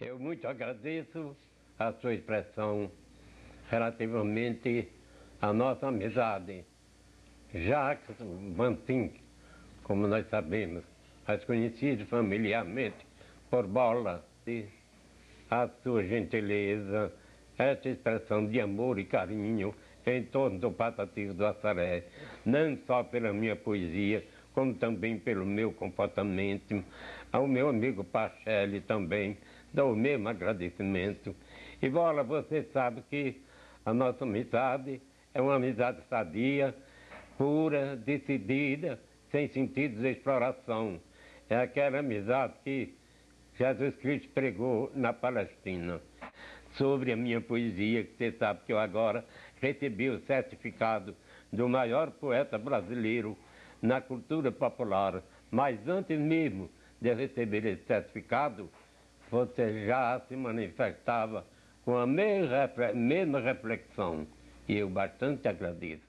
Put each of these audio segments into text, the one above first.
Eu muito agradeço a sua expressão relativamente à nossa amizade. Jacques Vantin, como nós sabemos, mas conhecido familiarmente por Bola, a sua gentileza, essa expressão de amor e carinho em torno do Patativo do Assaré, não só pela minha poesia, como também pelo meu comportamento. Ao meu amigo Pachelli também, dou o mesmo agradecimento. E, Bola, você sabe que a nossa amizade é uma amizade sadia, pura, decidida, sem sentido de exploração. É aquela amizade que Jesus Cristo pregou na Palestina. Sobre a minha poesia, que você sabe que eu agora recebi o certificado do maior poeta brasileiro na cultura popular. Mas antes mesmo de receber esse certificado, você já se manifestava com a mesma reflexão. E eu bastante agradeço.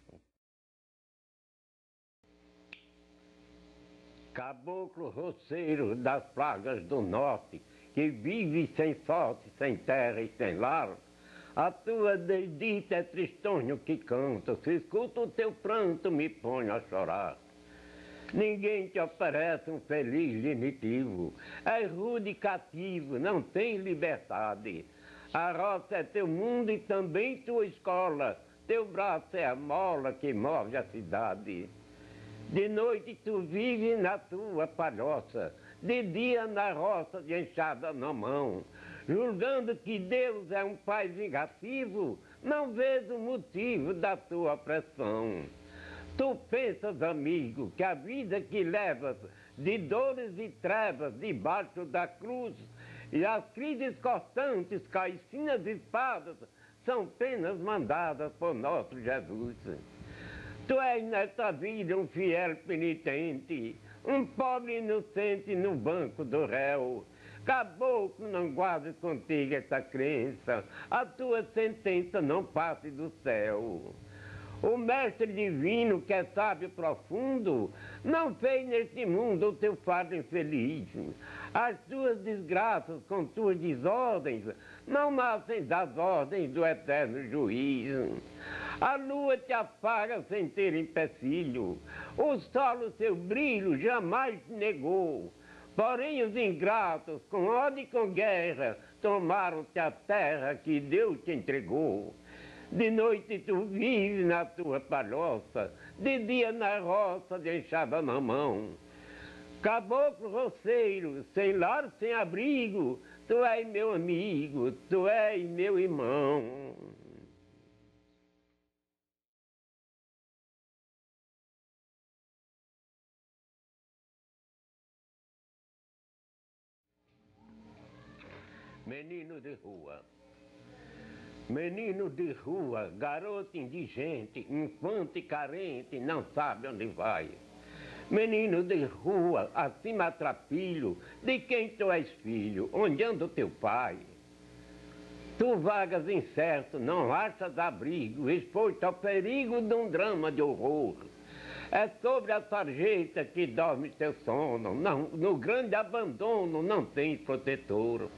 Caboclo roceiro das pragas do norte, que vive sem sorte, sem terra e sem lar, a tua desdita é tristonho que canta, se escuta o teu pranto, me põe a chorar. Ninguém te oferece um feliz genitivo, é rude cativo, não tem liberdade. A roça é teu mundo e também tua escola, teu braço é a mola que move a cidade. De noite tu vives na tua palhoça, de dia na roça de enxada na mão. Julgando que Deus é um pai vingativo, não vês o motivo da tua pressão. Tu pensas, amigo, que a vida que levas de dores e trevas debaixo da cruz e as crises constantes, caicinas e espadas são penas mandadas por nosso Jesus. Tu és nesta vida um fiel penitente, um pobre inocente no banco do réu. Caboclo, não guardes contigo essa crença, a tua sentença não passe do céu. O mestre divino, que é sábio profundo, não fez neste mundo o teu fardo infeliz. As tuas desgraças com tuas desordens não nascem das ordens do eterno juiz. A lua te apaga sem ter empecilho, o sol o seu brilho jamais negou. Porém os ingratos, com ódio e com guerra, tomaram-te a terra que Deus te entregou. De noite tu vives na tua palhoça, de dia na roça de enxada na mão. Caboclo roceiro, sem lar, sem abrigo, tu és meu amigo, tu és meu irmão. Menino de rua. Menino de rua, garoto indigente, infante carente, não sabe onde vai. Menino de rua, acima trapilho, de quem tu és filho, onde anda o teu pai? Tu vagas incerto, não achas abrigo, exposto ao perigo de um drama de horror. É sobre a sarjeta que dorme teu sono, não, no grande abandono não tens protetor.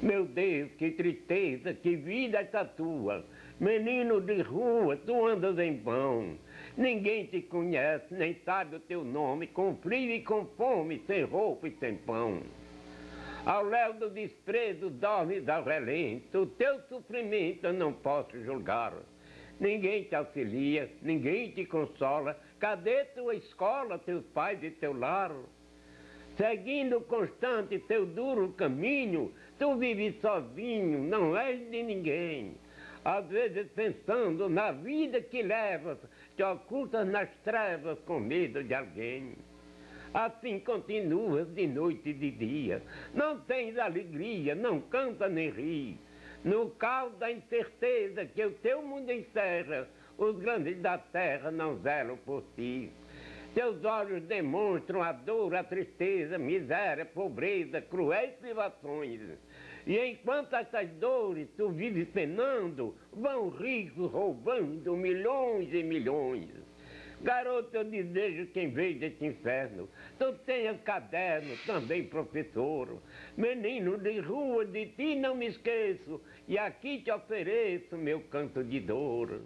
Meu Deus, que tristeza, que vida essa tua. Menino de rua, tu andas em vão. Ninguém te conhece, nem sabe o teu nome, com frio e com fome, sem roupa e sem pão. Ao léu do desprezo dormes ao relento, o teu sofrimento eu não posso julgar. Ninguém te auxilia, ninguém te consola, cadê tua escola, teus pais e teu lar? Seguindo constante teu duro caminho, tu vives sozinho, não és de ninguém. Às vezes pensando na vida que levas, te ocultas nas trevas com medo de alguém. Assim continuas de noite e de dia, não tens alegria, não canta nem ri. No caos da incerteza que o teu mundo encerra, os grandes da terra não zelam por ti. Teus olhos demonstram a dor, a tristeza, miséria, pobreza, cruéis privações. E enquanto essas dores tu vives penando, vão ricos roubando milhões e milhões. Garoto, eu desejo quem veio desse inferno. Tu tenhas caderno, também professor. Menino de rua, de ti não me esqueço. E aqui te ofereço meu canto de dor.